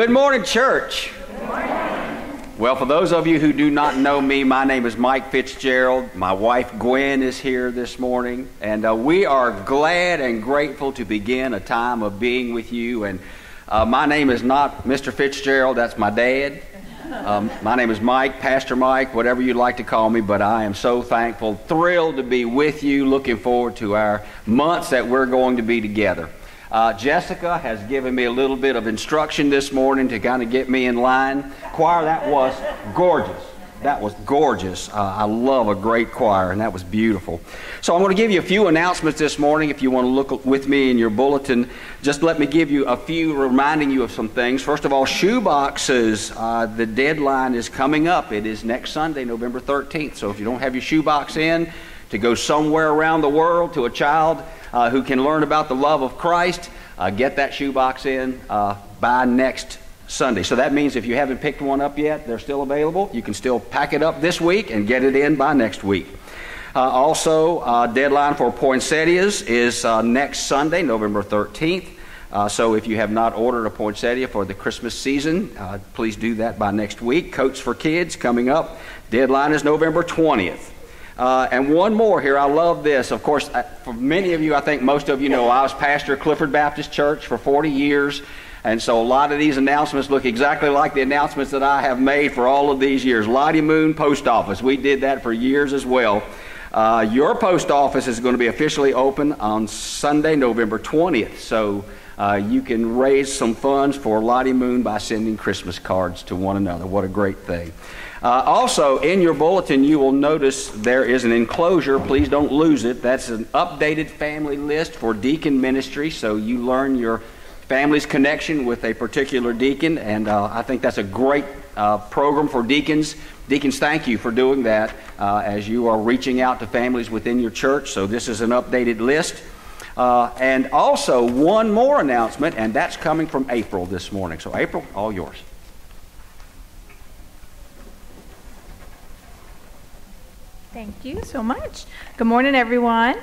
Good morning, church. Well, for those of you who do not know me, my name is Mike Fitzgerald. My wife Gwen is here this morning, and uh, we are glad and grateful to begin a time of being with you. And uh, my name is not Mr. Fitzgerald, that's my dad. Um, my name is Mike, Pastor Mike, whatever you'd like to call me, but I am so thankful, thrilled to be with you, looking forward to our months that we're going to be together. Uh, Jessica has given me a little bit of instruction this morning to kind of get me in line. Choir, that was gorgeous. That was gorgeous. Uh, I love a great choir, and that was beautiful. So, I'm going to give you a few announcements this morning. If you want to look with me in your bulletin, just let me give you a few, reminding you of some things. First of all, shoe boxes. Uh, the deadline is coming up. It is next Sunday, November 13th. So, if you don't have your shoe box in to go somewhere around the world to a child, uh, who can learn about the love of Christ, uh, get that shoebox in uh, by next Sunday. So that means if you haven't picked one up yet, they're still available. You can still pack it up this week and get it in by next week. Uh, also, uh, deadline for poinsettias is uh, next Sunday, November 13th. Uh, so if you have not ordered a poinsettia for the Christmas season, uh, please do that by next week. Coats for Kids coming up. Deadline is November 20th. Uh, and one more here. I love this. Of course, uh, for many of you, I think most of you know, I was pastor of Clifford Baptist Church for 40 years. And so a lot of these announcements look exactly like the announcements that I have made for all of these years. Lottie Moon Post Office. We did that for years as well. Uh, your post office is going to be officially open on Sunday, November 20th. So uh, you can raise some funds for Lottie Moon by sending Christmas cards to one another. What a great thing. Uh, also, in your bulletin, you will notice there is an enclosure. Please don't lose it. That's an updated family list for deacon ministry, so you learn your family's connection with a particular deacon, and uh, I think that's a great uh, program for deacons. Deacons, thank you for doing that uh, as you are reaching out to families within your church. So, this is an updated list. Uh, and also, one more announcement, and that's coming from April this morning. So, April, all yours. Thank you so much. Good morning, everyone.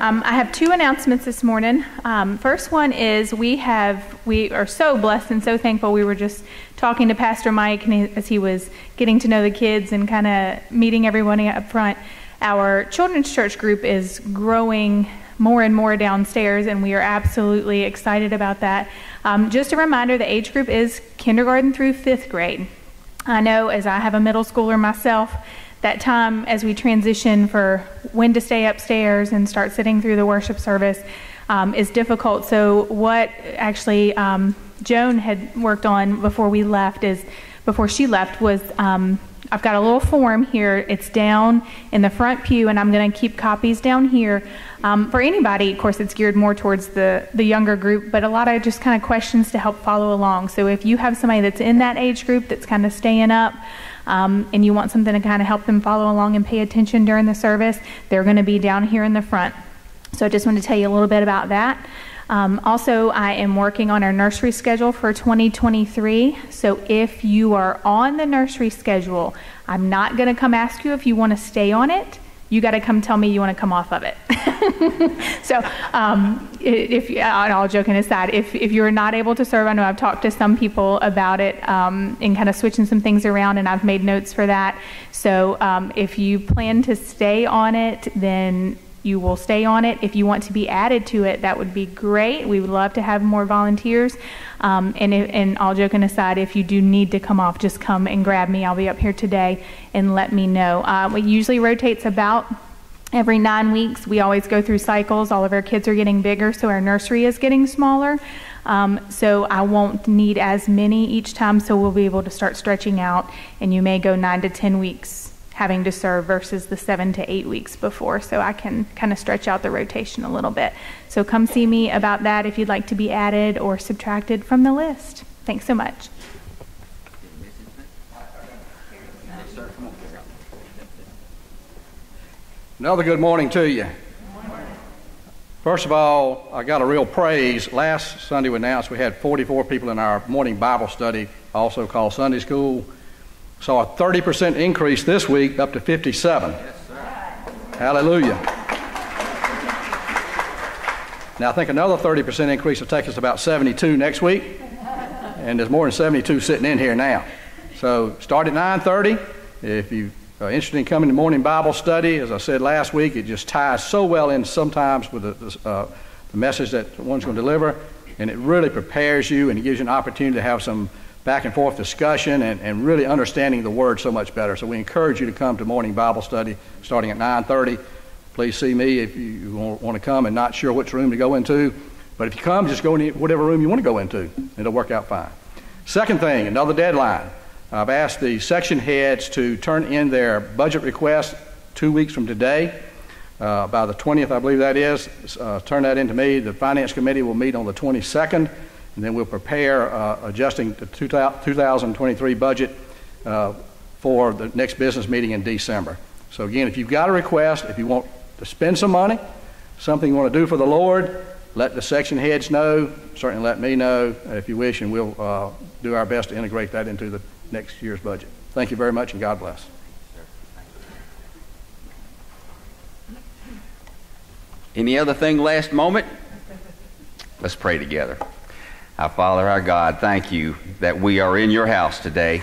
Um, I have two announcements this morning. Um, first one is we have we are so blessed and so thankful. We were just talking to Pastor Mike as he was getting to know the kids and kind of meeting everyone up front. Our children's church group is growing more and more downstairs, and we are absolutely excited about that. Um, just a reminder: the age group is kindergarten through fifth grade. I know as I have a middle schooler myself that time as we transition for when to stay upstairs and start sitting through the worship service um, is difficult. So, what actually um, Joan had worked on before we left is before she left was um, I've got a little form here. It's down in the front pew, and I'm going to keep copies down here. Um, for anybody, of course, it's geared more towards the, the younger group, but a lot of just kind of questions to help follow along. So if you have somebody that's in that age group that's kind of staying up, um, and you want something to kind of help them follow along and pay attention during the service, they're going to be down here in the front. So I just want to tell you a little bit about that. Um, also, I am working on our nursery schedule for 2023. So if you are on the nursery schedule, I'm not going to come ask you if you want to stay on it you got to come tell me you want to come off of it. so, um, if and all joking aside, if if you're not able to serve, I know I've talked to some people about it um, and kind of switching some things around, and I've made notes for that. So, um, if you plan to stay on it, then you will stay on it. If you want to be added to it, that would be great. We would love to have more volunteers. Um, and, if, and all joking aside, if you do need to come off, just come and grab me. I'll be up here today and let me know. Uh, it usually rotates about every nine weeks. We always go through cycles. All of our kids are getting bigger, so our nursery is getting smaller. Um, so I won't need as many each time, so we'll be able to start stretching out, and you may go nine to ten weeks having to serve versus the seven to eight weeks before. So I can kind of stretch out the rotation a little bit. So come see me about that if you'd like to be added or subtracted from the list. Thanks so much. Another good morning to you. First of all, I got a real praise. Last Sunday we announced we had 44 people in our morning Bible study, also called Sunday School. Saw a 30% increase this week up to 57. Yes, Hallelujah. Now, I think another 30% increase will take us about 72 next week. and there's more than 72 sitting in here now. So start at 9:30. If you are interested in coming to morning Bible study, as I said last week, it just ties so well in sometimes with the, uh, the message that one's going to deliver, and it really prepares you and it gives you an opportunity to have some back and forth discussion and, and really understanding the Word so much better. So we encourage you to come to morning Bible study starting at 9:30. Please see me if you want to come and not sure which room to go into. But if you come, just go in whatever room you want to go into. It'll work out fine. Second thing, another deadline. I've asked the section heads to turn in their budget request two weeks from today. Uh, by the 20th, I believe that is. Uh, turn that in to me. The Finance Committee will meet on the 22nd and then we'll prepare uh, adjusting the 2023 budget uh, for the next business meeting in December. So again, if you've got a request, if you want to spend some money, something you want to do for the Lord, let the section heads know. Certainly let me know if you wish, and we'll uh, do our best to integrate that into the next year's budget. Thank you very much, and God bless. Any other thing last moment? Let's pray together. Our Father, our God, thank you that we are in your house today.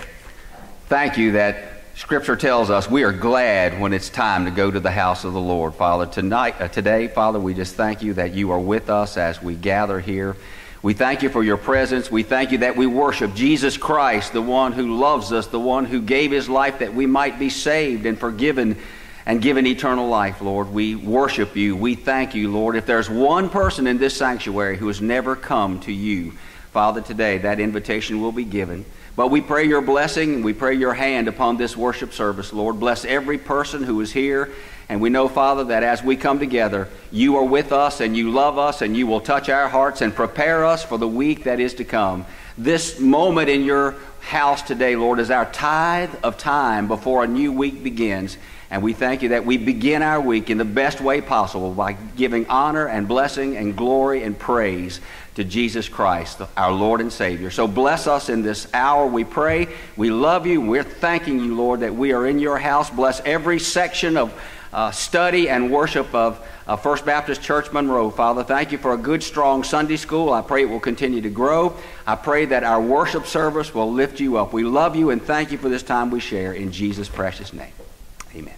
Thank you that Scripture tells us we are glad when it's time to go to the house of the Lord. Father, tonight, uh, today, Father, we just thank you that you are with us as we gather here. We thank you for your presence. We thank you that we worship Jesus Christ, the one who loves us, the one who gave his life that we might be saved and forgiven and given eternal life, Lord. We worship you. We thank you, Lord. If there's one person in this sanctuary who has never come to you, Father, today that invitation will be given. But we pray your blessing and we pray your hand upon this worship service, Lord. Bless every person who is here. And we know, Father, that as we come together, you are with us and you love us and you will touch our hearts and prepare us for the week that is to come. This moment in your house today, Lord, is our tithe of time before a new week begins. And we thank you that we begin our week in the best way possible by giving honor and blessing and glory and praise to Jesus Christ, our Lord and Savior. So bless us in this hour, we pray. We love you. We're thanking you, Lord, that we are in your house. Bless every section of uh, study and worship of uh, First Baptist Church Monroe. Father, thank you for a good, strong Sunday school. I pray it will continue to grow. I pray that our worship service will lift you up. We love you and thank you for this time we share in Jesus' precious name. Amen.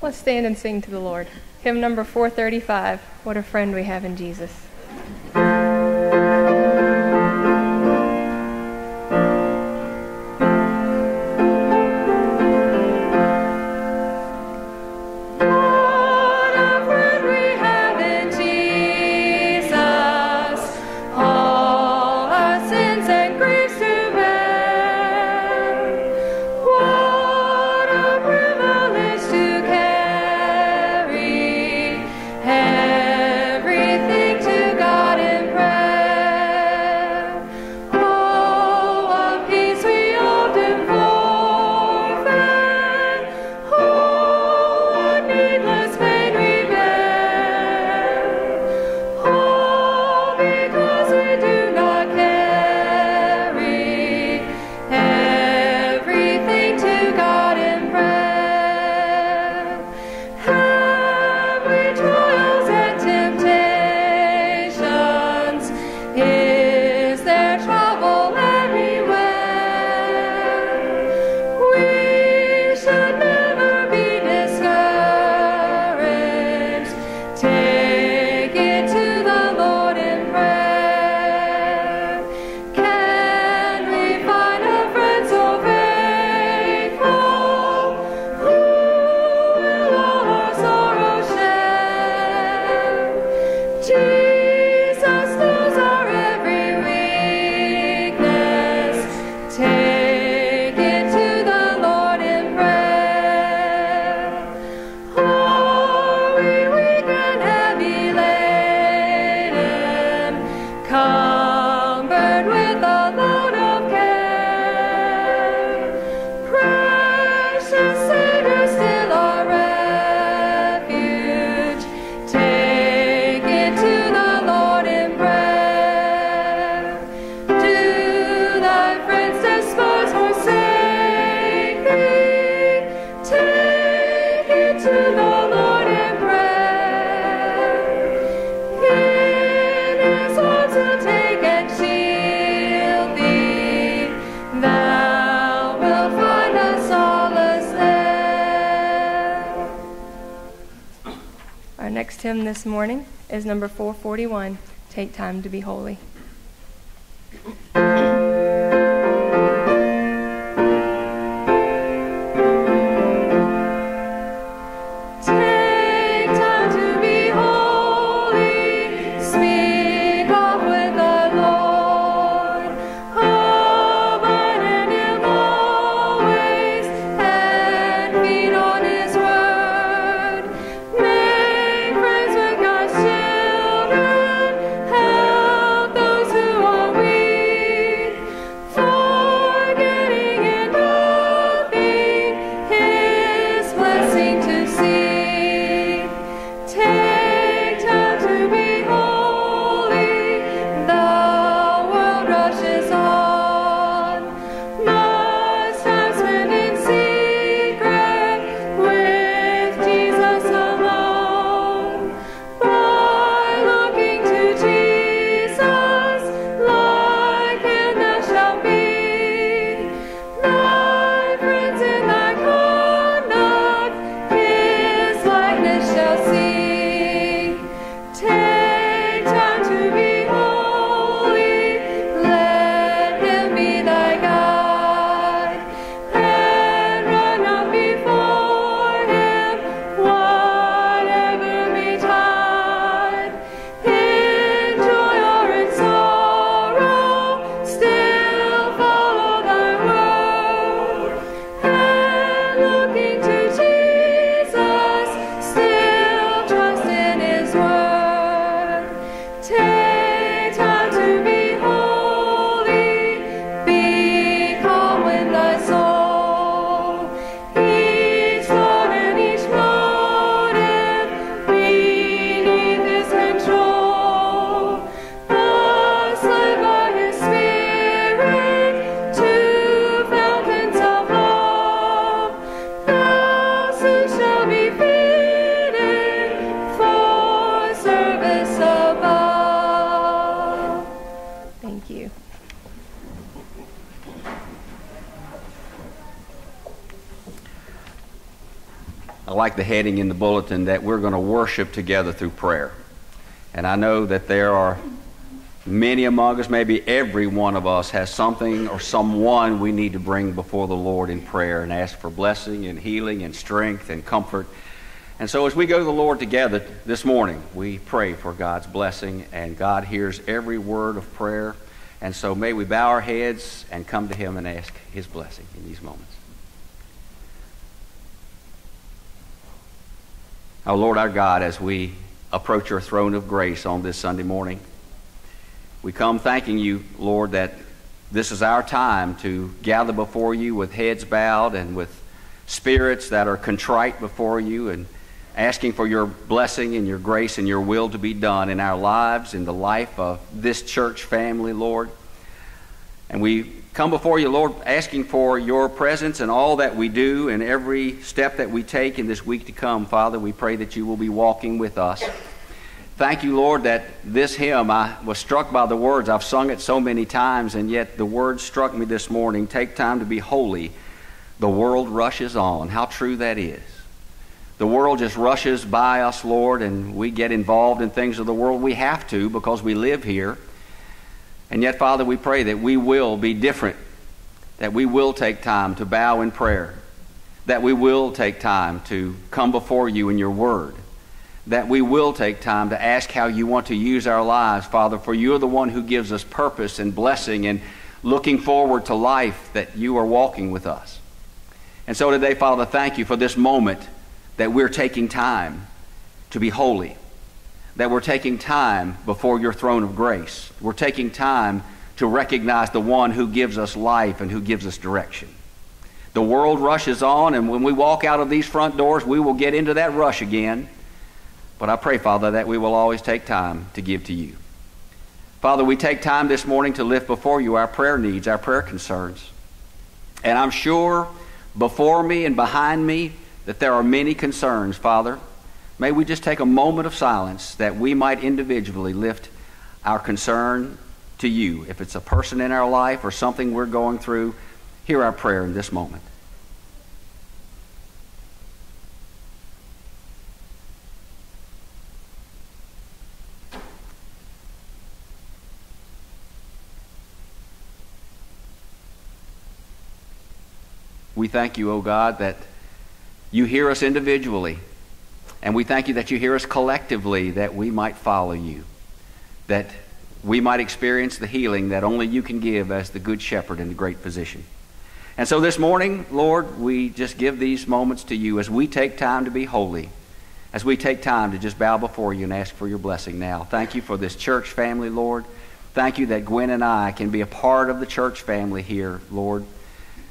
Let's stand and sing to the Lord. Hymn number 435 What a Friend We Have in Jesus. This morning is number 441 Take Time to Be Holy. Like the heading in the bulletin that we're going to worship together through prayer. And I know that there are many among us, maybe every one of us, has something or someone we need to bring before the Lord in prayer and ask for blessing and healing and strength and comfort. And so as we go to the Lord together this morning, we pray for God's blessing, and God hears every word of prayer. And so may we bow our heads and come to Him and ask His blessing in these moments. Our Lord, our God, as we approach your throne of grace on this Sunday morning, we come thanking you, Lord, that this is our time to gather before you with heads bowed and with spirits that are contrite before you and asking for your blessing and your grace and your will to be done in our lives, in the life of this church family, Lord. And we come before you, Lord, asking for your presence in all that we do and every step that we take in this week to come. Father, we pray that you will be walking with us. Thank you, Lord, that this hymn, I was struck by the words. I've sung it so many times, and yet the words struck me this morning. Take time to be holy. The world rushes on. How true that is. The world just rushes by us, Lord, and we get involved in things of the world. We have to because we live here. And yet, Father, we pray that we will be different, that we will take time to bow in prayer, that we will take time to come before you in your word, that we will take time to ask how you want to use our lives, Father, for you are the one who gives us purpose and blessing and looking forward to life that you are walking with us. And so today, Father, thank you for this moment that we're taking time to be holy that we're taking time before your throne of grace. We're taking time to recognize the one who gives us life and who gives us direction. The world rushes on, and when we walk out of these front doors, we will get into that rush again. But I pray, Father, that we will always take time to give to you. Father, we take time this morning to lift before you our prayer needs, our prayer concerns. And I'm sure before me and behind me that there are many concerns, Father. May we just take a moment of silence that we might individually lift our concern to you. If it's a person in our life or something we're going through, hear our prayer in this moment. We thank you, O oh God, that you hear us individually. And we thank you that you hear us collectively that we might follow you, that we might experience the healing that only you can give as the good shepherd and the great physician. And so this morning, Lord, we just give these moments to you as we take time to be holy, as we take time to just bow before you and ask for your blessing now. Thank you for this church family, Lord. Thank you that Gwen and I can be a part of the church family here, Lord.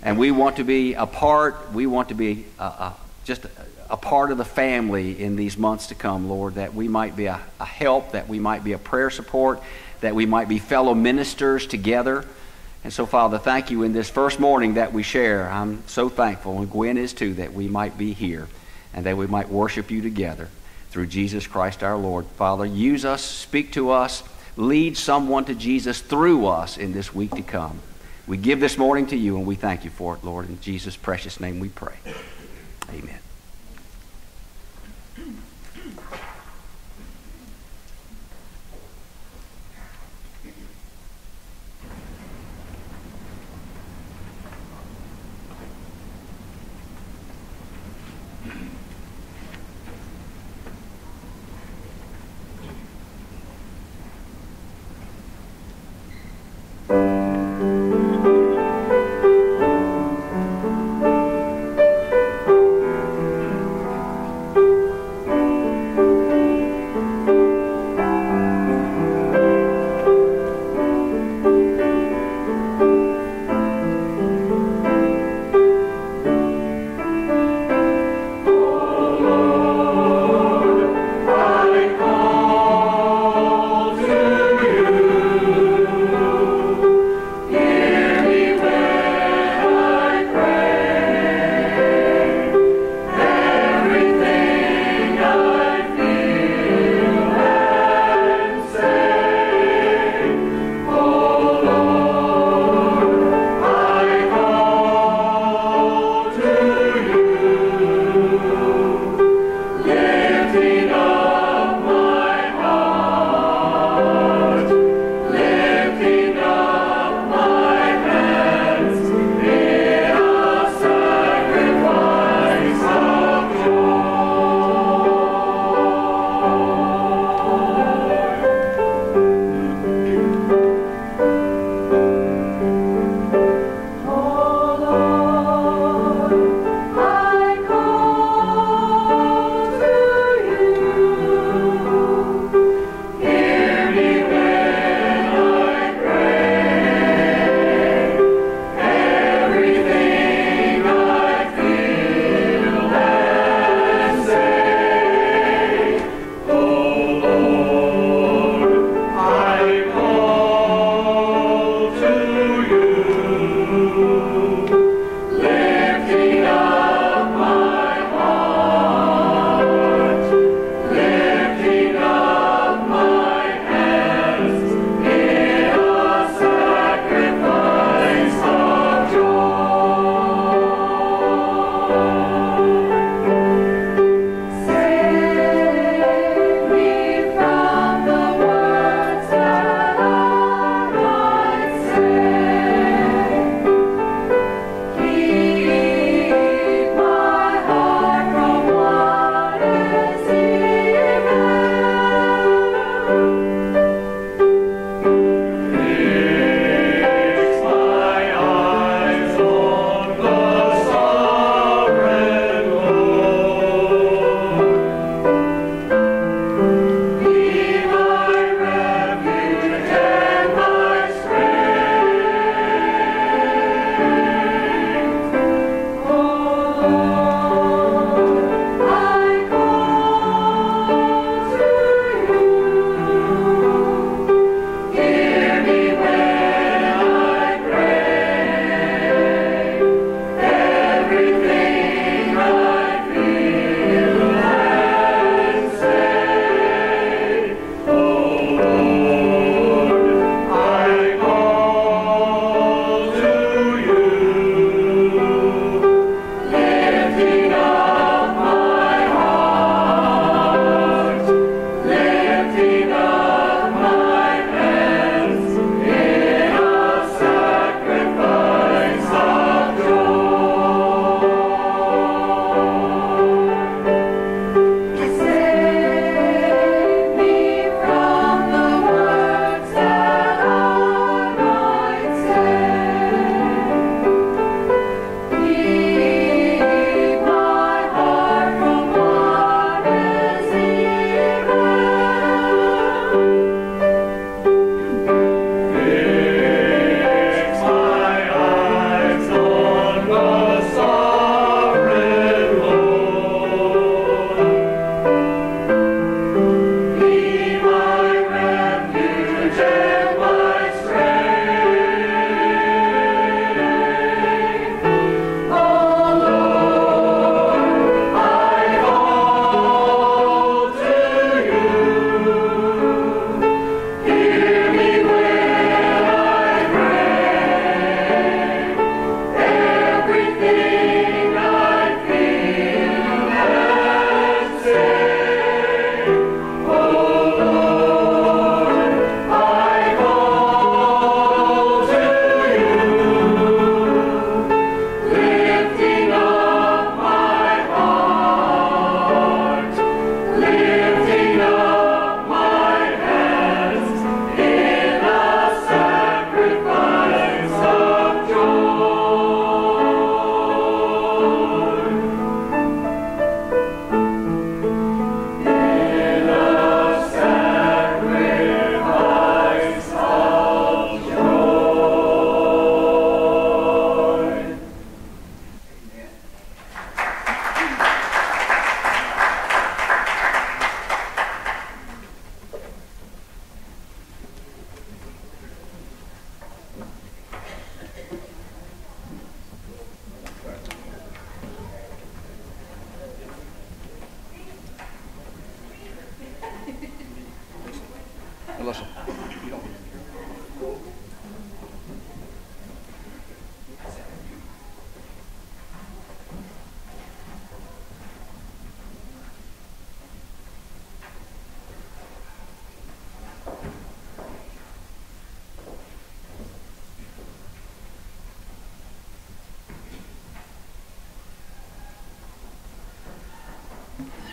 And we want to be a part, we want to be a, a, just a, part of the family in these months to come, Lord, that we might be a, a help, that we might be a prayer support, that we might be fellow ministers together. And so, Father, thank you in this first morning that we share. I'm so thankful, and Gwen is too, that we might be here and that we might worship you together through Jesus Christ our Lord. Father, use us, speak to us, lead someone to Jesus through us in this week to come. We give this morning to you, and we thank you for it, Lord. In Jesus' precious name we pray. Amen.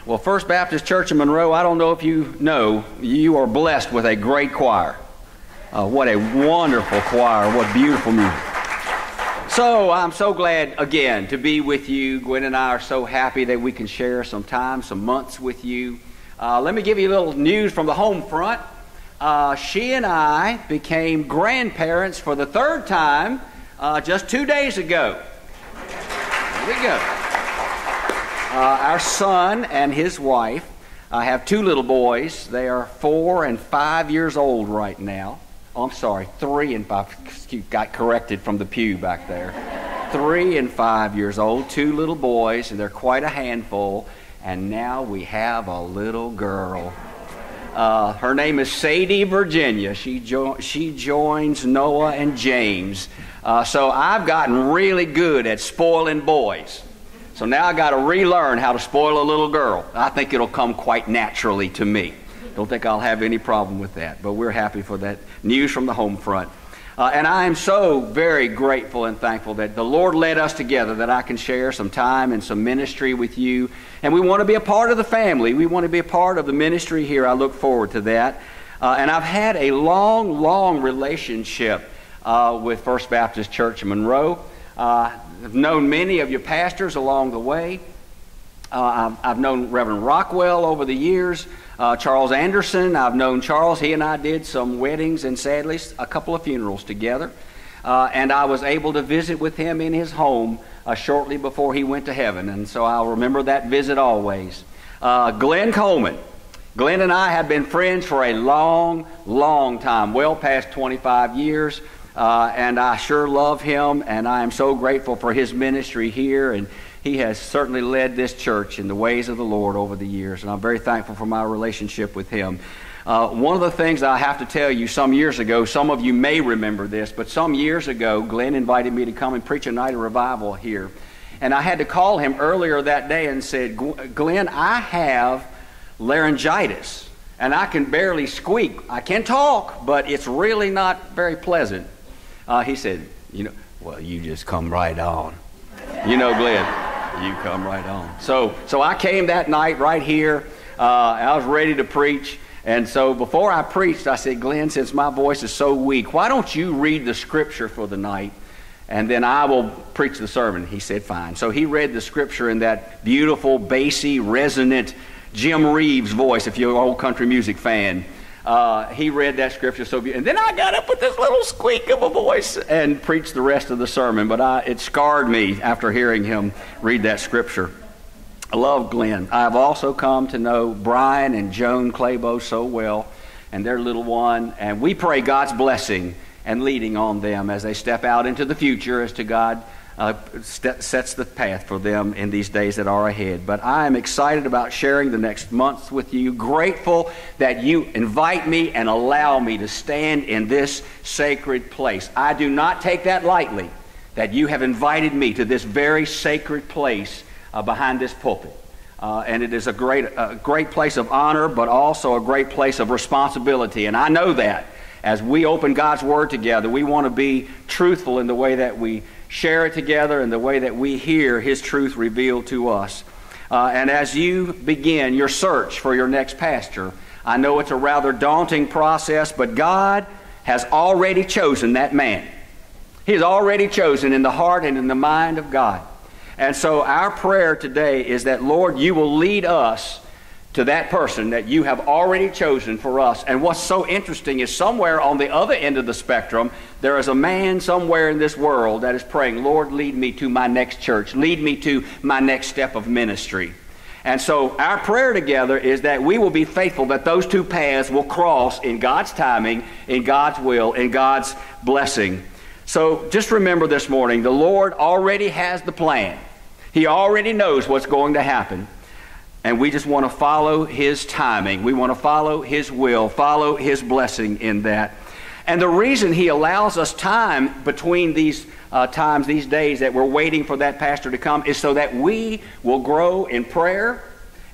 Well, First Baptist Church in Monroe, I don't know if you know, you are blessed with a great choir. Uh, what a wonderful choir. What beautiful music. So I'm so glad again to be with you. Gwen and I are so happy that we can share some time, some months with you. Uh, let me give you a little news from the home front. Uh, she and I became grandparents for the third time uh, just two days ago. There we go. Uh, our son and his wife uh, have two little boys. They are four and five years old right now. Oh, I'm sorry, three and five. Got corrected from the pew back there. three and five years old, two little boys, and they're quite a handful. And now we have a little girl. Uh, her name is Sadie Virginia. She, jo- she joins Noah and James. Uh, so I've gotten really good at spoiling boys. So now I got to relearn how to spoil a little girl. I think it'll come quite naturally to me. Don't think I'll have any problem with that. But we're happy for that news from the home front. Uh, and I am so very grateful and thankful that the Lord led us together, that I can share some time and some ministry with you. And we want to be a part of the family. We want to be a part of the ministry here. I look forward to that. Uh, and I've had a long, long relationship uh, with First Baptist Church in Monroe. I've known many of your pastors along the way. Uh, I've, I've, known Reverend Rockwell over the years, uh, Charles Anderson. I've known Charles. He and I did some weddings and sadly a couple of funerals together. Uh, and I was able to visit with him in his home uh, shortly before he went to heaven. And so I'll remember that visit always. Uh, Glenn Coleman. Glenn and I have been friends for a long, long time, well past 25 years. Uh, and I sure love him, and I am so grateful for his ministry here. And he has certainly led this church in the ways of the Lord over the years, and I'm very thankful for my relationship with him. Uh, one of the things I have to tell you some years ago, some of you may remember this, but some years ago, Glenn invited me to come and preach a night of revival here. And I had to call him earlier that day and said, Glenn, I have laryngitis and I can barely squeak. I can talk, but it's really not very pleasant. Uh, he said, You know, well, you just come right on. You know, Glenn, you come right on. So, so I came that night right here. Uh, I was ready to preach. And so before I preached, I said, Glenn, since my voice is so weak, why don't you read the scripture for the night? And then I will preach the sermon. He said, fine. So he read the scripture in that beautiful, bassy, resonant Jim Reeves voice, if you're an old country music fan. Uh, he read that scripture so beautiful. And then I got up with this little squeak of a voice and preached the rest of the sermon. But I, it scarred me after hearing him read that scripture. I love Glenn. I've also come to know Brian and Joan Claybo so well and their little one. And we pray God's blessing and leading on them as they step out into the future as to God uh, st- sets the path for them in these days that are ahead. But I am excited about sharing the next months with you. Grateful that you invite me and allow me to stand in this sacred place. I do not take that lightly that you have invited me to this very sacred place uh, behind this pulpit. Uh, and it is a great, a great place of honor, but also a great place of responsibility. And I know that as we open God's Word together, we want to be truthful in the way that we share it together and the way that we hear His truth revealed to us. Uh, and as you begin your search for your next pastor, I know it's a rather daunting process, but God has already chosen that man. He has already chosen in the heart and in the mind of God. And so our prayer today is that, Lord, you will lead us to that person that you have already chosen for us. And what's so interesting is somewhere on the other end of the spectrum, there is a man somewhere in this world that is praying, Lord, lead me to my next church, lead me to my next step of ministry. And so our prayer together is that we will be faithful that those two paths will cross in God's timing, in God's will, in God's blessing. So just remember this morning, the Lord already has the plan. He already knows what's going to happen. And we just want to follow His timing. We want to follow His will, follow His blessing in that. And the reason He allows us time between these uh, times, these days that we're waiting for that pastor to come, is so that we will grow in prayer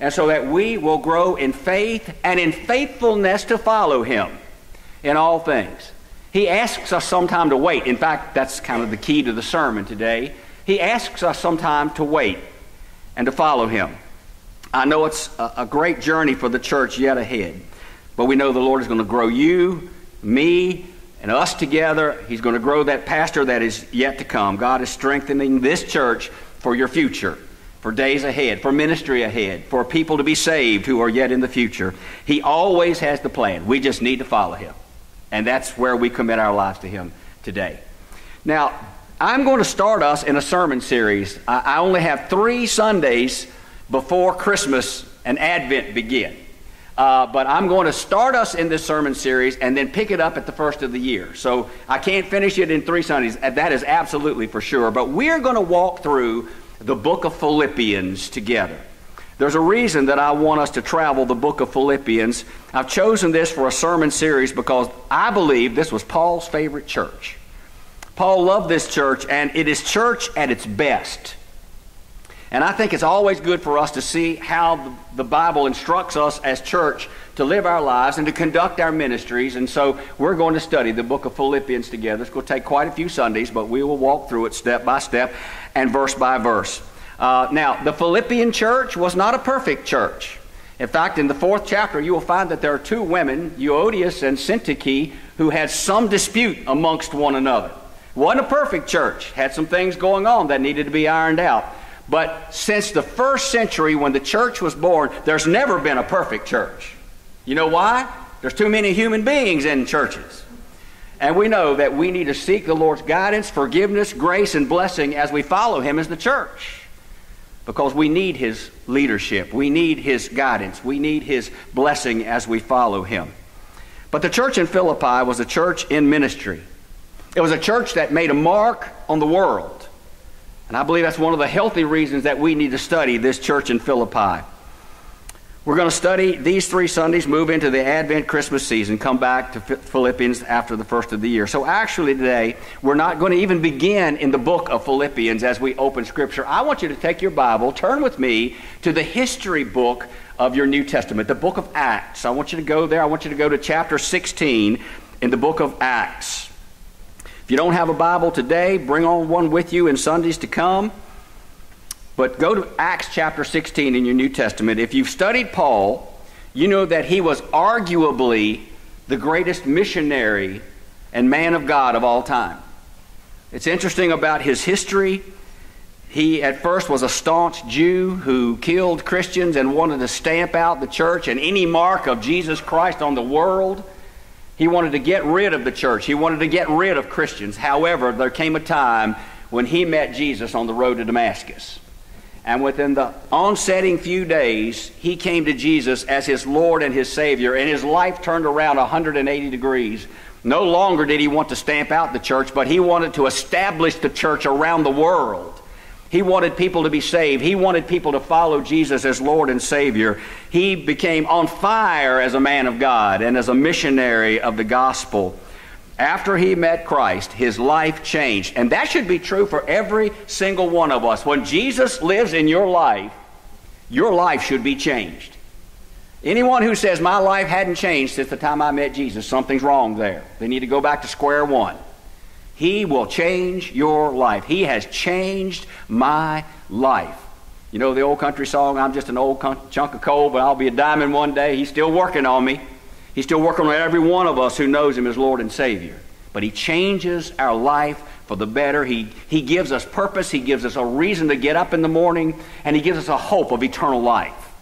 and so that we will grow in faith and in faithfulness to follow Him in all things. He asks us sometime to wait. In fact, that's kind of the key to the sermon today. He asks us sometime to wait and to follow Him. I know it's a, great journey for the church yet ahead, but we know the Lord is going to grow you, me, and us together. He's going to grow that pastor that is yet to come. God is strengthening this church for your future, for days ahead, for ministry ahead, for people to be saved who are yet in the future. He always has the plan. We just need to follow Him. And that's where we commit our lives to Him today. Now, I'm going to start us in a sermon series. I only have three Sundays before Christmas and Advent begin. Uh, but I'm going to start us in this sermon series and then pick it up at the first of the year. So I can't finish it in three Sundays. That is absolutely for sure. But we're going to walk through the book of Philippians together. There's a reason that I want us to travel the book of Philippians. I've chosen this for a sermon series because I believe this was Paul's favorite church. Paul loved this church, and it is church at its best. And I think it's always good for us to see how the Bible instructs us as church to live our lives and to conduct our ministries. And so we're going to study the book of Philippians together. It's going to take quite a few Sundays, but we will walk through it step by step and verse by verse. Uh, now, the Philippian church was not a perfect church. In fact, in the fourth chapter, you will find that there are two women, Euodias and Syntyche, who had some dispute amongst one another. Wasn't a perfect church, had some things going on that needed to be ironed out. But since the first century, when the church was born, there's never been a perfect church. You know why? There's too many human beings in churches. And we know that we need to seek the Lord's guidance, forgiveness, grace, and blessing as we follow Him as the church. Because we need His leadership. We need His guidance. We need His blessing as we follow Him. But the church in Philippi was a church in ministry. It was a church that made a mark on the world. And I believe that's one of the healthy reasons that we need to study this church in Philippi. We're going to study these three Sundays, move into the Advent Christmas season, come back to Philippians after the first of the year. So, actually, today, we're not going to even begin in the book of Philippians as we open Scripture. I want you to take your Bible, turn with me to the history book of your New Testament, the book of Acts. I want you to go there. I want you to go to chapter 16 in the book of Acts. If you don't have a Bible today, bring on one with you in Sundays to come. But go to Acts chapter 16 in your New Testament. If you've studied Paul, you know that he was arguably the greatest missionary and man of God of all time. It's interesting about his history. He at first was a staunch Jew who killed Christians and wanted to stamp out the church and any mark of Jesus Christ on the world. He wanted to get rid of the church. He wanted to get rid of Christians. However, there came a time when he met Jesus on the road to Damascus. And within the onsetting few days, he came to Jesus as his Lord and his Savior, and his life turned around 180 degrees. No longer did he want to stamp out the church, but he wanted to establish the church around the world. He wanted people to be saved. He wanted people to follow Jesus as Lord and Savior. He became on fire as a man of God and as a missionary of the gospel. After he met Christ, his life changed. And that should be true for every single one of us. When Jesus lives in your life, your life should be changed. Anyone who says, My life hadn't changed since the time I met Jesus, something's wrong there. They need to go back to square one. He will change your life. He has changed my life. You know the old country song, I'm just an old chunk of coal, but I'll be a diamond one day. He's still working on me. He's still working on every one of us who knows Him as Lord and Savior. But He changes our life for the better. He, he gives us purpose. He gives us a reason to get up in the morning, and He gives us a hope of eternal life.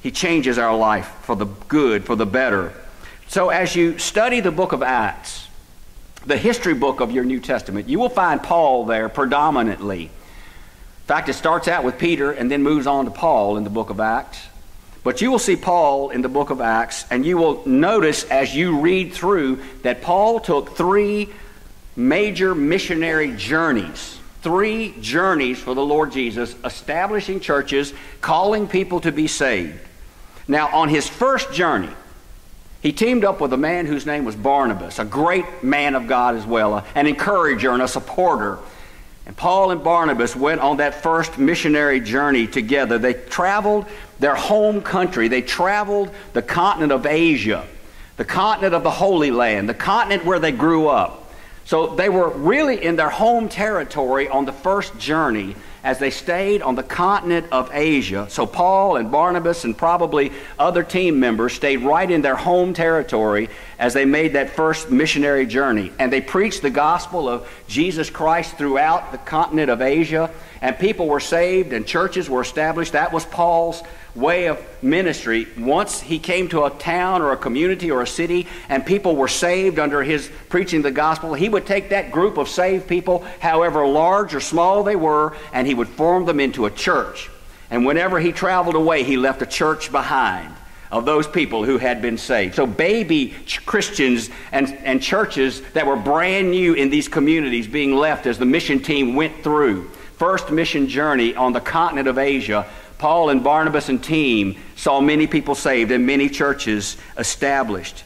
He changes our life for the good, for the better. So as you study the book of Acts, the history book of your New Testament, you will find Paul there predominantly. In fact, it starts out with Peter and then moves on to Paul in the book of Acts. But you will see Paul in the book of Acts, and you will notice as you read through that Paul took three major missionary journeys three journeys for the Lord Jesus, establishing churches, calling people to be saved. Now, on his first journey, he teamed up with a man whose name was Barnabas, a great man of God as well, an encourager and a supporter. And Paul and Barnabas went on that first missionary journey together. They traveled their home country, they traveled the continent of Asia, the continent of the Holy Land, the continent where they grew up. So they were really in their home territory on the first journey as they stayed on the continent of Asia. So Paul and Barnabas and probably other team members stayed right in their home territory as they made that first missionary journey. And they preached the gospel of Jesus Christ throughout the continent of Asia. And people were saved and churches were established. That was Paul's way of ministry. Once he came to a town or a community or a city and people were saved under his preaching the gospel, he would take that group of saved people, however large or small they were, and he would form them into a church. And whenever he traveled away, he left a church behind of those people who had been saved. So, baby Christians and, and churches that were brand new in these communities being left as the mission team went through. First mission journey on the continent of Asia Paul and Barnabas and team saw many people saved and many churches established.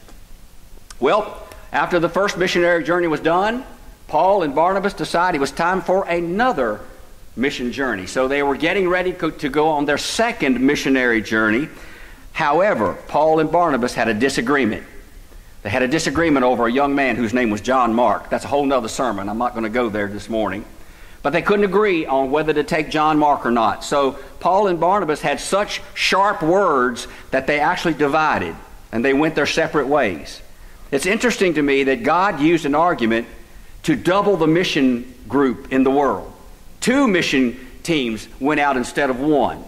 Well, after the first missionary journey was done, Paul and Barnabas decided it was time for another mission journey. So they were getting ready to go on their second missionary journey. However, Paul and Barnabas had a disagreement. They had a disagreement over a young man whose name was John Mark. That's a whole other sermon. I'm not going to go there this morning. But they couldn't agree on whether to take John Mark or not. So Paul and Barnabas had such sharp words that they actually divided and they went their separate ways. It's interesting to me that God used an argument to double the mission group in the world. Two mission teams went out instead of one,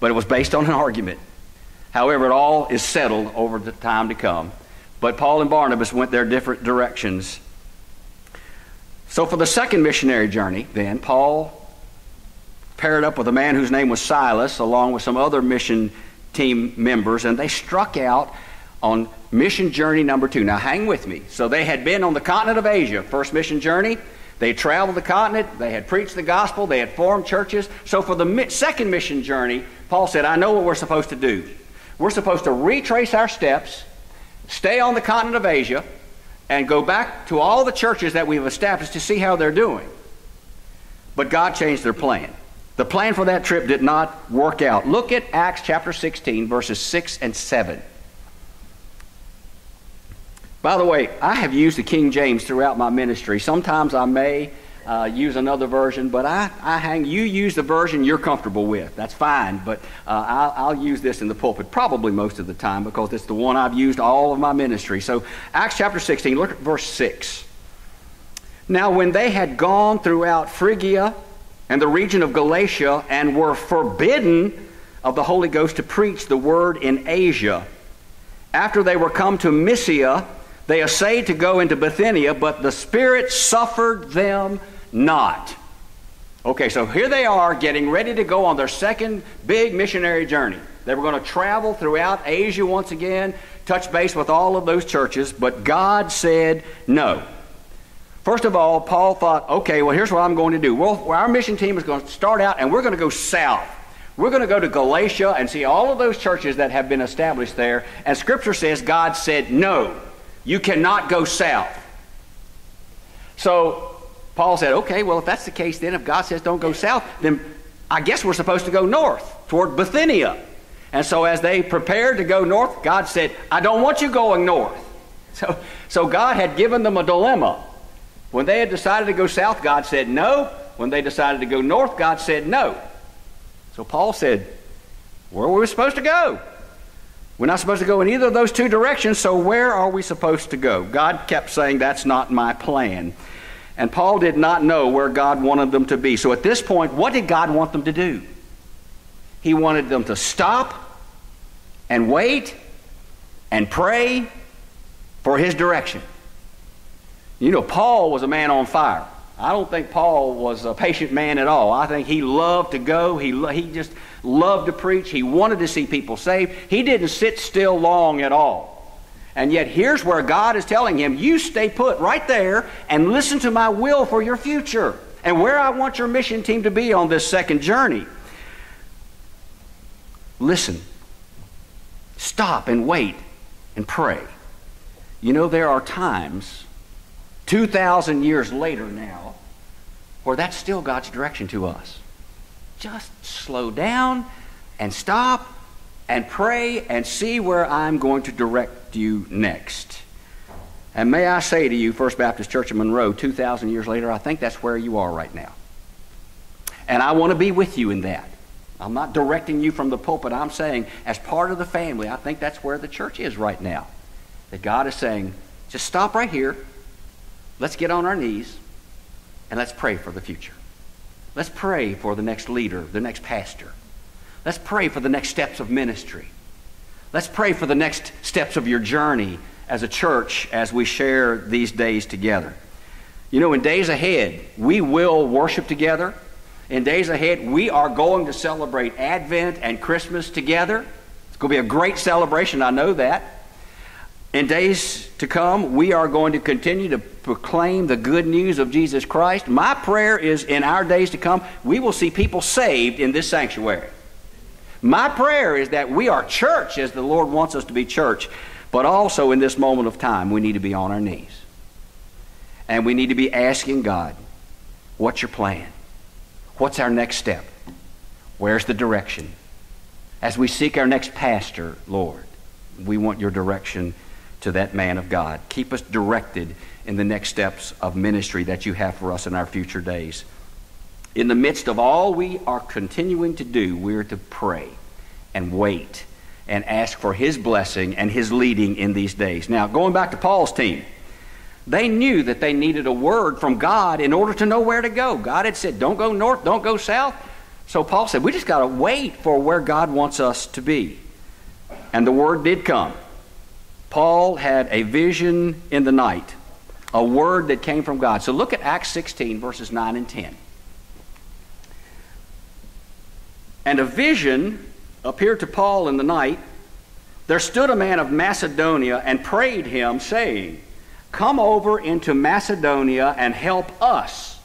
but it was based on an argument. However, it all is settled over the time to come. But Paul and Barnabas went their different directions so, for the second missionary journey, then, Paul paired up with a man whose name was Silas, along with some other mission team members, and they struck out on mission journey number two. Now, hang with me. So, they had been on the continent of Asia, first mission journey. They traveled the continent, they had preached the gospel, they had formed churches. So, for the second mission journey, Paul said, I know what we're supposed to do. We're supposed to retrace our steps, stay on the continent of Asia, and go back to all the churches that we've established to see how they're doing. But God changed their plan. The plan for that trip did not work out. Look at Acts chapter 16, verses 6 and 7. By the way, I have used the King James throughout my ministry. Sometimes I may uh, use another version, but I, I hang, you use the version you're comfortable with. That's fine, but uh, I'll, I'll use this in the pulpit probably most of the time because it's the one I've used all of my ministry. So, Acts chapter 16, look at verse 6. Now, when they had gone throughout Phrygia and the region of Galatia and were forbidden of the Holy Ghost to preach the word in Asia, after they were come to Mysia, they essayed to go into Bithynia, but the Spirit suffered them not. Okay, so here they are getting ready to go on their second big missionary journey. They were going to travel throughout Asia once again, touch base with all of those churches, but God said no. First of all, Paul thought, okay, well, here's what I'm going to do. Well, our mission team is going to start out and we're going to go south. We're going to go to Galatia and see all of those churches that have been established there. And Scripture says God said no. You cannot go south. So Paul said, okay, well, if that's the case, then if God says don't go south, then I guess we're supposed to go north toward Bithynia. And so as they prepared to go north, God said, I don't want you going north. So, so God had given them a dilemma. When they had decided to go south, God said no. When they decided to go north, God said no. So Paul said, Where were we supposed to go? We're not supposed to go in either of those two directions, so where are we supposed to go? God kept saying, That's not my plan. And Paul did not know where God wanted them to be. So at this point, what did God want them to do? He wanted them to stop and wait and pray for his direction. You know, Paul was a man on fire. I don't think Paul was a patient man at all. I think he loved to go. He, he just loved to preach. He wanted to see people saved. He didn't sit still long at all. And yet, here's where God is telling him, You stay put right there and listen to my will for your future. and where I want your mission team to be on this second journey. Listen, stop and wait and pray. You know, there are times, 2,000 years later now, where that's still God's direction to us. Just slow down and stop and pray and see where I'm going to direct you next. And may I say to you, First Baptist Church of Monroe, 2,000 years later, I think that's where you are right now. And I want to be with you in that. I'm not directing you from the pulpit. I'm saying, as part of the family, I think that's where the church is right now. That God is saying, just stop right here. Let's get on our knees and let's pray for the future. Let's pray for the next leader, the next pastor. Let's pray for the next steps of ministry. Let's pray for the next steps of your journey as a church as we share these days together. You know, in days ahead, we will worship together. In days ahead, we are going to celebrate Advent and Christmas together. It's going to be a great celebration, I know that. In days to come, we are going to continue to proclaim the good news of Jesus Christ. My prayer is in our days to come, we will see people saved in this sanctuary. My prayer is that we are church as the Lord wants us to be church, but also in this moment of time, we need to be on our knees. And we need to be asking God, what's your plan? What's our next step? Where's the direction? As we seek our next pastor, Lord, we want your direction to that man of God. Keep us directed in the next steps of ministry that you have for us in our future days. In the midst of all we are continuing to do, we're to pray and wait and ask for his blessing and his leading in these days. Now, going back to Paul's team, they knew that they needed a word from God in order to know where to go. God had said, Don't go north, don't go south. So Paul said, We just got to wait for where God wants us to be. And the word did come. Paul had a vision in the night, a word that came from God. So look at Acts 16, verses 9 and 10. And a vision appeared to Paul in the night. There stood a man of Macedonia and prayed him, saying, Come over into Macedonia and help us.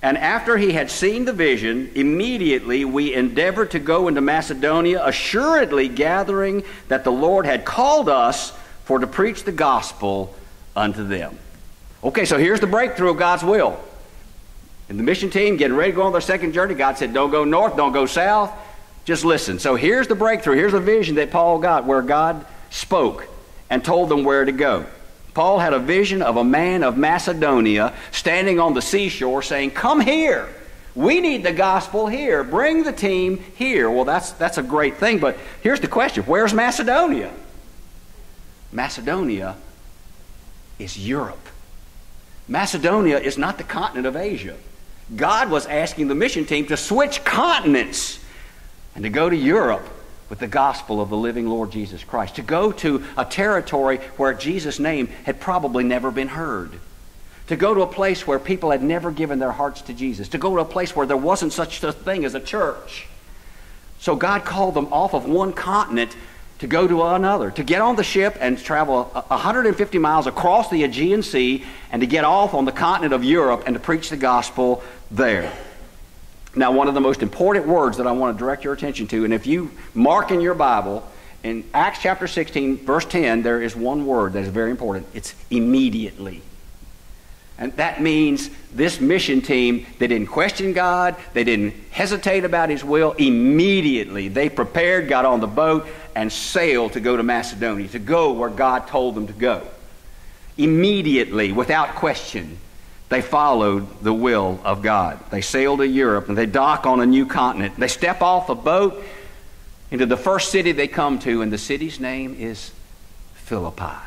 And after he had seen the vision, immediately we endeavored to go into Macedonia, assuredly gathering that the Lord had called us for to preach the gospel unto them. Okay, so here's the breakthrough of God's will. And the mission team getting ready to go on their second journey, God said, Don't go north, don't go south, just listen. So here's the breakthrough. Here's the vision that Paul got where God spoke and told them where to go. Paul had a vision of a man of Macedonia standing on the seashore saying, Come here. We need the gospel here. Bring the team here. Well, that's, that's a great thing, but here's the question Where's Macedonia? Macedonia is Europe. Macedonia is not the continent of Asia. God was asking the mission team to switch continents and to go to Europe with the gospel of the living Lord Jesus Christ, to go to a territory where Jesus' name had probably never been heard, to go to a place where people had never given their hearts to Jesus, to go to a place where there wasn't such a thing as a church. So God called them off of one continent to go to another, to get on the ship and travel 150 miles across the Aegean Sea and to get off on the continent of Europe and to preach the gospel there. Now, one of the most important words that I want to direct your attention to, and if you mark in your Bible, in Acts chapter 16, verse 10, there is one word that is very important. It's immediately. And that means this mission team, they didn't question God, they didn't hesitate about His will. Immediately, they prepared, got on the boat, and sailed to go to Macedonia, to go where God told them to go. Immediately, without question, they followed the will of God. They sail to Europe and they dock on a new continent. They step off a boat into the first city they come to, and the city's name is Philippi.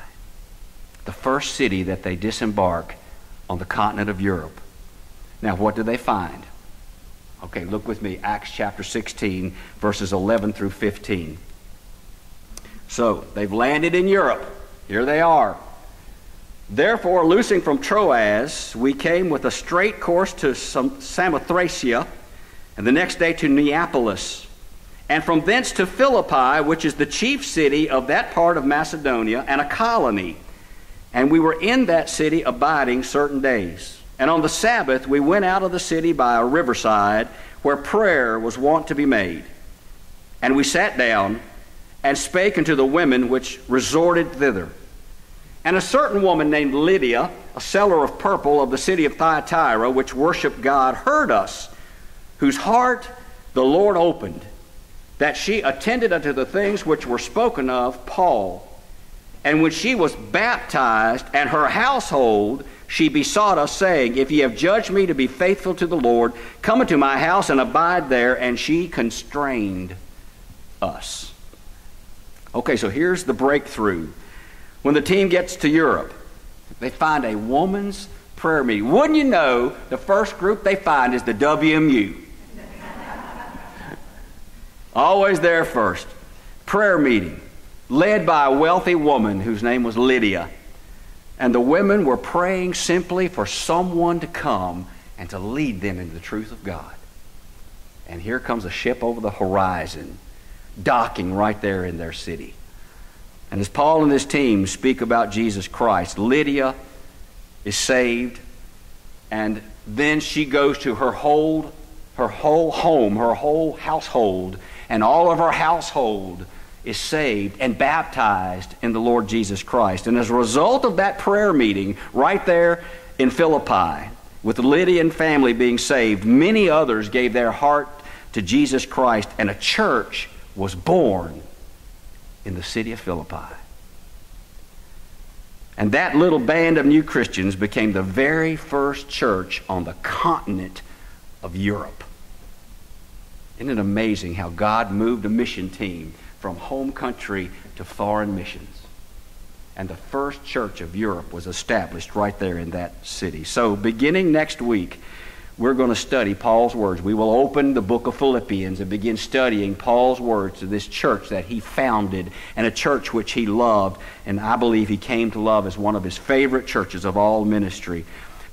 The first city that they disembark on the continent of Europe. Now, what do they find? Okay, look with me, Acts chapter 16, verses 11 through 15. So, they've landed in Europe. Here they are. Therefore, loosing from Troas, we came with a straight course to Samothracia, and the next day to Neapolis, and from thence to Philippi, which is the chief city of that part of Macedonia, and a colony. And we were in that city abiding certain days. And on the Sabbath, we went out of the city by a riverside where prayer was wont to be made. And we sat down and spake unto the women which resorted thither. And a certain woman named Lydia, a seller of purple of the city of Thyatira, which worshipped God, heard us, whose heart the Lord opened, that she attended unto the things which were spoken of Paul. And when she was baptized and her household, she besought us, saying, If ye have judged me to be faithful to the Lord, come into my house and abide there. And she constrained us. Okay, so here's the breakthrough. When the team gets to Europe, they find a woman's prayer meeting. Wouldn't you know, the first group they find is the WMU. Always there first. Prayer meeting, led by a wealthy woman whose name was Lydia. And the women were praying simply for someone to come and to lead them into the truth of God. And here comes a ship over the horizon, docking right there in their city. And as Paul and his team speak about Jesus Christ, Lydia is saved, and then she goes to her whole, her whole home, her whole household, and all of her household is saved and baptized in the Lord Jesus Christ. And as a result of that prayer meeting right there in Philippi, with the Lydian family being saved, many others gave their heart to Jesus Christ, and a church was born in the city of Philippi. And that little band of new Christians became the very first church on the continent of Europe. Isn't it amazing how God moved a mission team from home country to foreign missions. And the first church of Europe was established right there in that city. So, beginning next week, we're going to study Paul's words. We will open the book of Philippians and begin studying Paul's words to this church that he founded and a church which he loved, and I believe he came to love as one of his favorite churches of all ministry.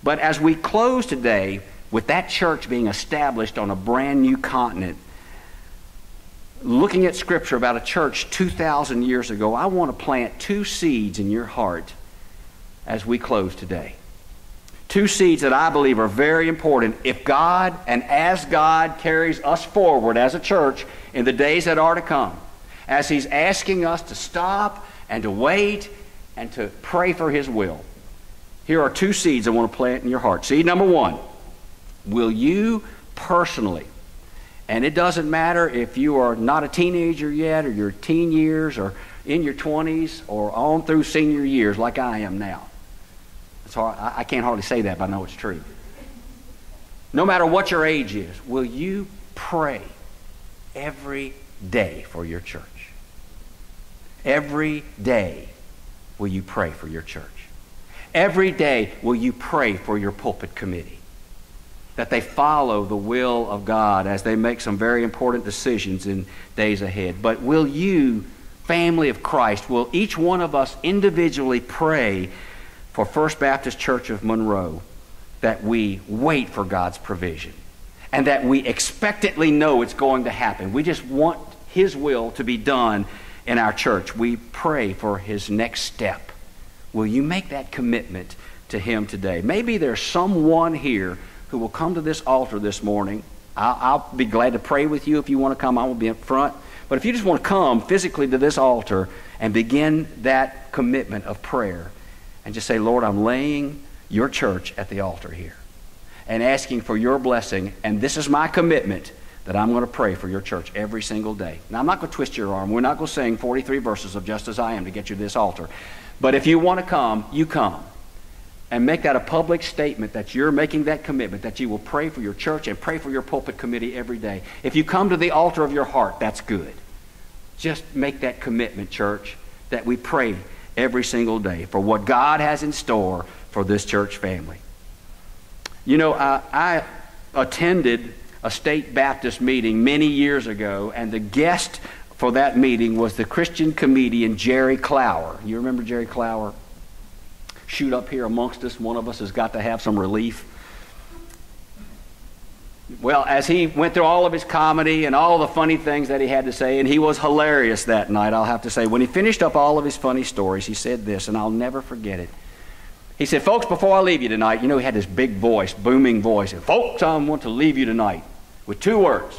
But as we close today with that church being established on a brand new continent, looking at Scripture about a church 2,000 years ago, I want to plant two seeds in your heart as we close today. Two seeds that I believe are very important if God and as God carries us forward as a church in the days that are to come, as He's asking us to stop and to wait and to pray for His will. Here are two seeds I want to plant in your heart. Seed number one Will you personally and it doesn't matter if you are not a teenager yet, or your teen years, or in your 20s, or on through senior years like I am now. So I, I can't hardly say that, but I know it's true. No matter what your age is, will you pray every day for your church? Every day will you pray for your church? Every day will you pray for your pulpit committee? That they follow the will of God as they make some very important decisions in days ahead. But will you, family of Christ, will each one of us individually pray for First Baptist Church of Monroe that we wait for God's provision and that we expectantly know it's going to happen? We just want His will to be done in our church. We pray for His next step. Will you make that commitment to Him today? Maybe there's someone here who will come to this altar this morning. I'll, I'll be glad to pray with you if you want to come. I will be up front. But if you just want to come physically to this altar and begin that commitment of prayer and just say, Lord, I'm laying your church at the altar here and asking for your blessing, and this is my commitment that I'm going to pray for your church every single day. Now, I'm not going to twist your arm. We're not going to sing 43 verses of Just As I Am to get you to this altar. But if you want to come, you come and make that a public statement that you're making that commitment, that you will pray for your church and pray for your pulpit committee every day. If you come to the altar of your heart, that's good. Just make that commitment, church, that we pray every single day for what God has in store for this church family. You know, I, I attended a state Baptist meeting many years ago, and the guest for that meeting was the Christian comedian Jerry Clower. You remember Jerry Clower? Shoot up here amongst us. One of us has got to have some relief. Well, as he went through all of his comedy and all the funny things that he had to say, and he was hilarious that night, I'll have to say. When he finished up all of his funny stories, he said this, and I'll never forget it. He said, Folks, before I leave you tonight, you know, he had this big voice, booming voice. Folks, I want to leave you tonight with two words.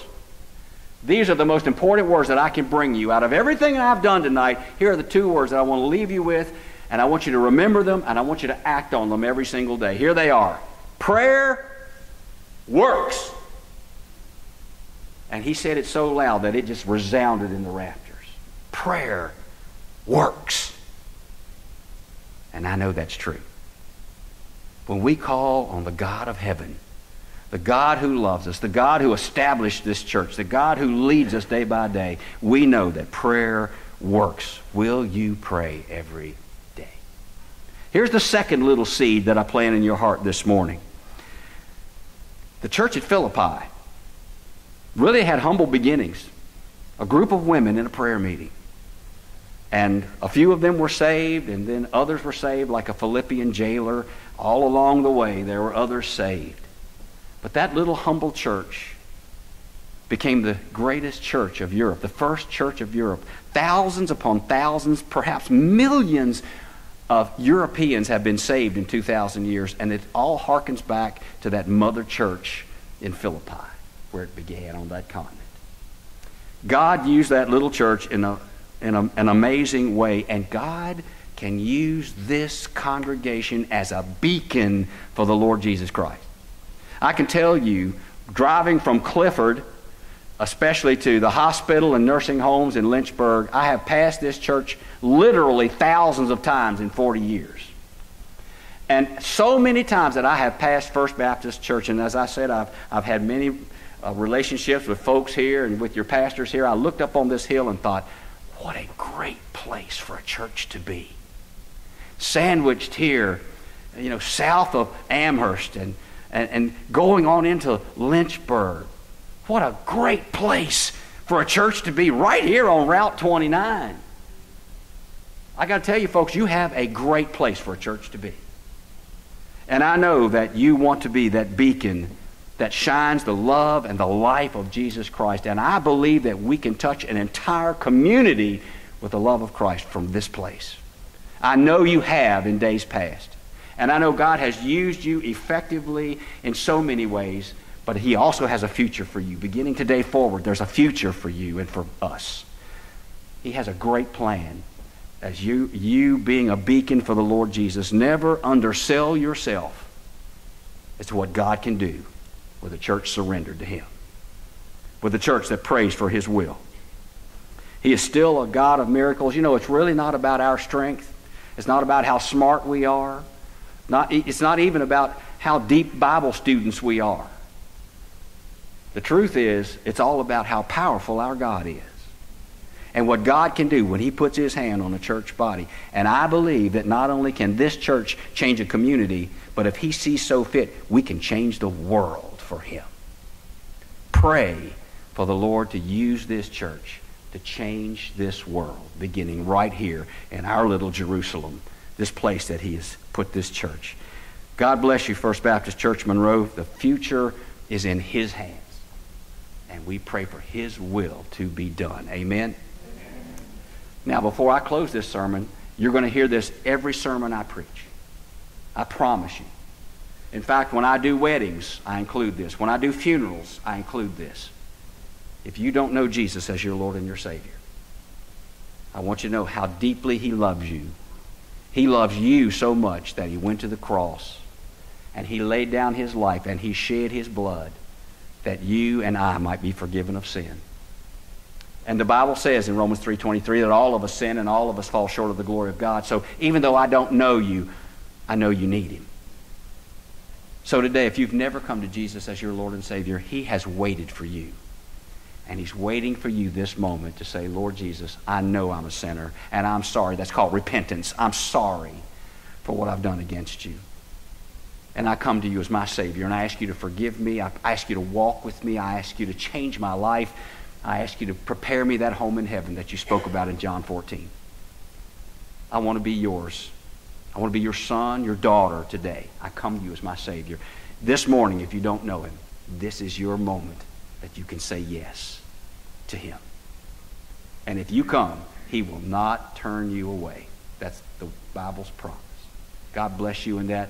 These are the most important words that I can bring you. Out of everything I've done tonight, here are the two words that I want to leave you with, and I want you to remember them, and I want you to act on them every single day. Here they are Prayer works. And he said it so loud that it just resounded in the rafters. Prayer works. And I know that's true. When we call on the God of heaven, the God who loves us, the God who established this church, the God who leads us day by day, we know that prayer works. Will you pray every day? Here's the second little seed that I plant in your heart this morning. The church at Philippi really had humble beginnings. A group of women in a prayer meeting. And a few of them were saved, and then others were saved, like a Philippian jailer. All along the way, there were others saved. But that little humble church became the greatest church of Europe, the first church of Europe. Thousands upon thousands, perhaps millions of Europeans have been saved in 2,000 years, and it all harkens back to that mother church in Philippi, where it began on that continent. God used that little church in, a, in a, an amazing way, and God can use this congregation as a beacon for the Lord Jesus Christ. I can tell you, driving from Clifford, especially to the hospital and nursing homes in Lynchburg, I have passed this church literally thousands of times in 40 years. And so many times that I have passed First Baptist Church, and as I said, I've, I've had many uh, relationships with folks here and with your pastors here. I looked up on this hill and thought, what a great place for a church to be. Sandwiched here, you know, south of Amherst and, and, and going on into Lynchburg. What a great place for a church to be right here on Route 29. I got to tell you, folks, you have a great place for a church to be. And I know that you want to be that beacon that shines the love and the life of Jesus Christ. And I believe that we can touch an entire community with the love of Christ from this place. I know you have in days past. And I know God has used you effectively in so many ways, but He also has a future for you. Beginning today forward, there's a future for you and for us. He has a great plan as you, you being a beacon for the Lord Jesus. Never undersell yourself as to what God can do with a church surrendered to Him, with a church that prays for His will. He is still a God of miracles. You know, it's really not about our strength. It's not about how smart we are. Not, it's not even about how deep Bible students we are. The truth is, it's all about how powerful our God is and what God can do when He puts His hand on a church body. And I believe that not only can this church change a community, but if He sees so fit, we can change the world for Him. Pray for the Lord to use this church to change this world, beginning right here in our little Jerusalem, this place that He has put this church. God bless you, First Baptist Church Monroe. The future is in His hands. And we pray for His will to be done. Amen. Now, before I close this sermon, you're going to hear this every sermon I preach. I promise you. In fact, when I do weddings, I include this. When I do funerals, I include this. If you don't know Jesus as your Lord and your Savior, I want you to know how deeply He loves you. He loves you so much that He went to the cross and He laid down His life and He shed His blood that you and I might be forgiven of sin. And the Bible says in Romans 3:23 that all of us sin and all of us fall short of the glory of God. So even though I don't know you, I know you need him. So today, if you've never come to Jesus as your Lord and Savior, he has waited for you. And he's waiting for you this moment to say, Lord Jesus, I know I'm a sinner and I'm sorry. That's called repentance. I'm sorry for what I've done against you. And I come to you as my Savior and I ask you to forgive me. I ask you to walk with me. I ask you to change my life. I ask you to prepare me that home in heaven that you spoke about in John 14. I want to be yours. I want to be your son, your daughter today. I come to you as my Savior. This morning, if you don't know Him, this is your moment that you can say yes to Him. And if you come, He will not turn you away. That's the Bible's promise. God bless you in that.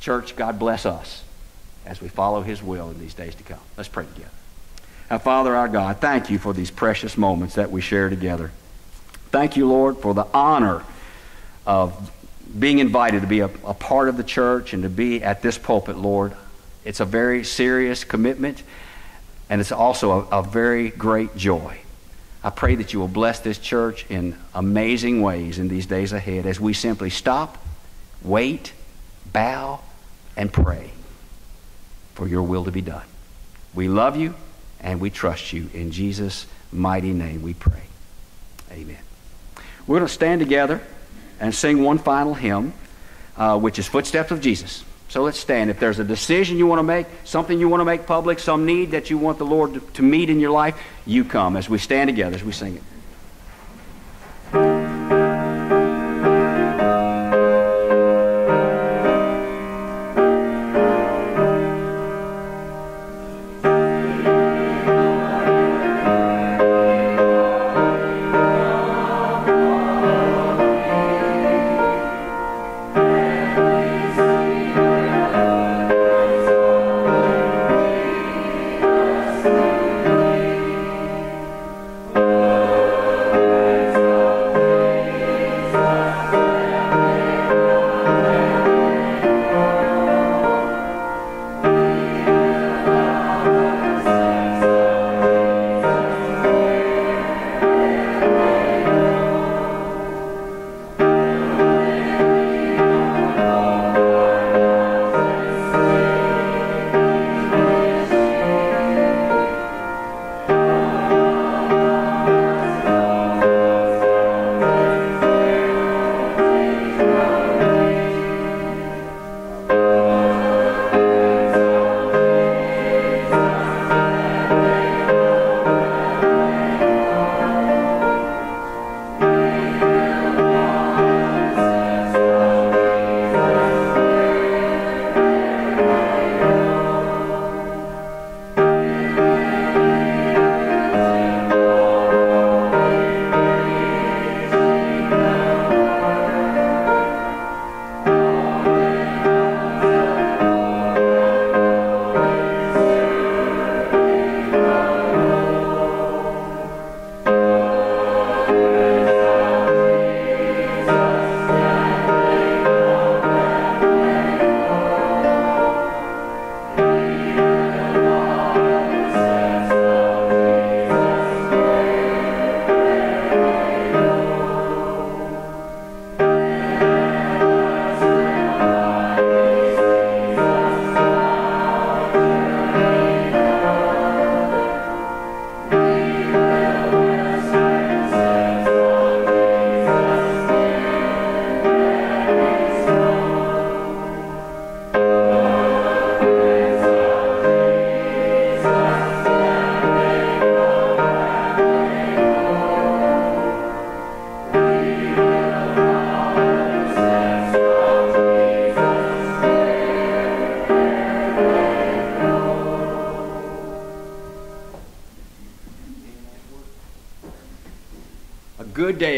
Church, God bless us as we follow his will in these days to come. Let's pray together. Now, Father our God, thank you for these precious moments that we share together. Thank you, Lord, for the honor of being invited to be a, a part of the church and to be at this pulpit, Lord. It's a very serious commitment, and it's also a, a very great joy. I pray that you will bless this church in amazing ways in these days ahead as we simply stop, wait, bow, and pray for your will to be done. We love you and we trust you. In Jesus' mighty name we pray. Amen. We're going to stand together and sing one final hymn, uh, which is Footsteps of Jesus. So let's stand. If there's a decision you want to make, something you want to make public, some need that you want the Lord to, to meet in your life, you come as we stand together, as we sing it.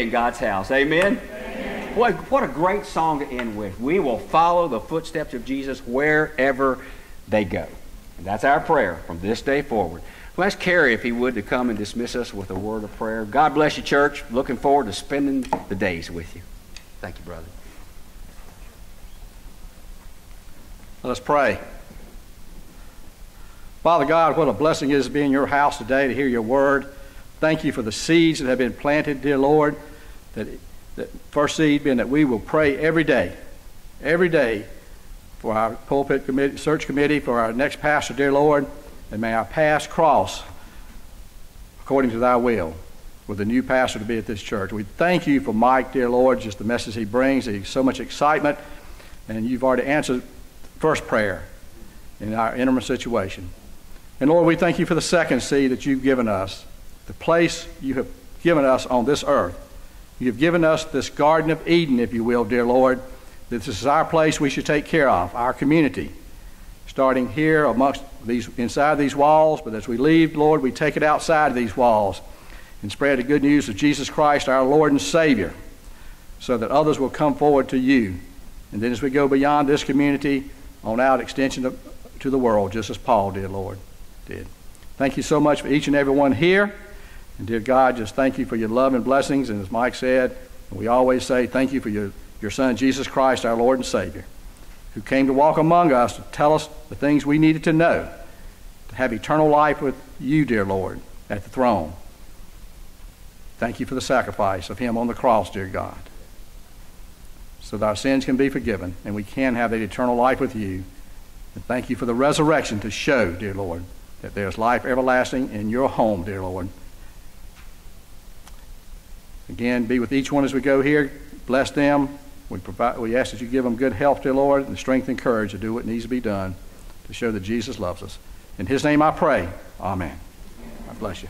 In God's house. Amen? Amen. Boy, what a great song to end with. We will follow the footsteps of Jesus wherever they go. And that's our prayer from this day forward. Let's carry, if he would to come and dismiss us with a word of prayer. God bless you, church. Looking forward to spending the days with you. Thank you, brother. Let us pray. Father God, what a blessing it is to be in your house today to hear your word. Thank you for the seeds that have been planted, dear Lord. That, that first seed being that we will pray every day, every day for our pulpit committee, search committee, for our next pastor, dear Lord, and may our paths cross according to thy will with a new pastor to be at this church. We thank you for Mike, dear Lord, just the message he brings. He's so much excitement, and you've already answered first prayer in our intimate situation. And Lord, we thank you for the second seed that you've given us the place you have given us on this earth. You have given us this Garden of Eden, if you will, dear Lord. This is our place we should take care of, our community. Starting here amongst these, inside these walls, but as we leave, Lord, we take it outside of these walls and spread the good news of Jesus Christ, our Lord and Savior, so that others will come forward to you And then as we go beyond this community, on out extension to, to the world, just as Paul did, Lord, did. Thank you so much for each and every one here. And dear God, just thank you for your love and blessings. And as Mike said, we always say, thank you for your, your Son, Jesus Christ, our Lord and Savior, who came to walk among us to tell us the things we needed to know to have eternal life with you, dear Lord, at the throne. Thank you for the sacrifice of Him on the cross, dear God, so that our sins can be forgiven and we can have that eternal life with you. And thank you for the resurrection to show, dear Lord, that there's life everlasting in your home, dear Lord. Again, be with each one as we go here. Bless them. We, provide, we ask that you give them good health, dear Lord, and strength and courage to do what needs to be done to show that Jesus loves us. In His name I pray. Amen. God bless you.